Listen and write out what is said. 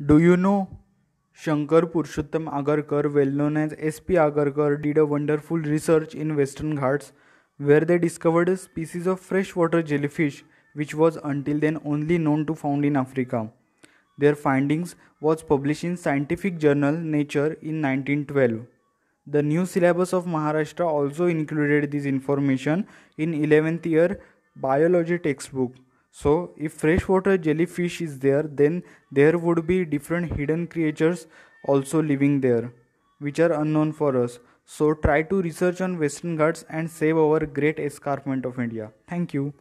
Do you know? Shankar Purushottam Agharkar, well known as S.P. Agharkar, did a wonderful research in Western Ghats where they discovered a species of freshwater jellyfish which was until then only known to found in Africa. Their findings was published in scientific journal Nature in 1912. The new syllabus of Maharashtra also included this information in 11th year biology textbook. So, if freshwater jellyfish is there, then there would be different hidden creatures also living there, which are unknown for us. So, try to research on Western Ghats and save our great escarpment of India. Thank you.